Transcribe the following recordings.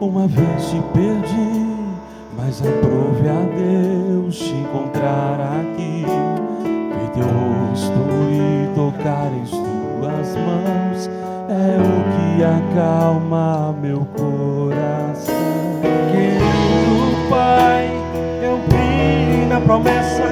Uma vez te perdi, mas aprove a Deus te encontrar aqui. Ver teu rosto e tocar em tuas mãos é o que acalma meu coração. Querido Pai, eu criei na promessa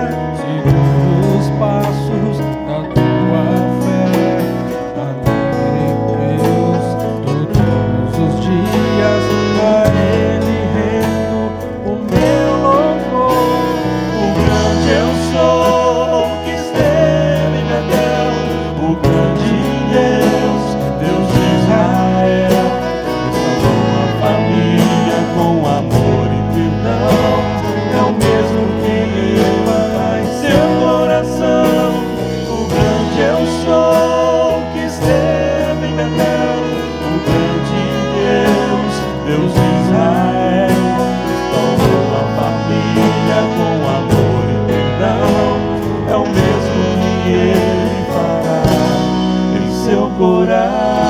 Ele fará em seu coração.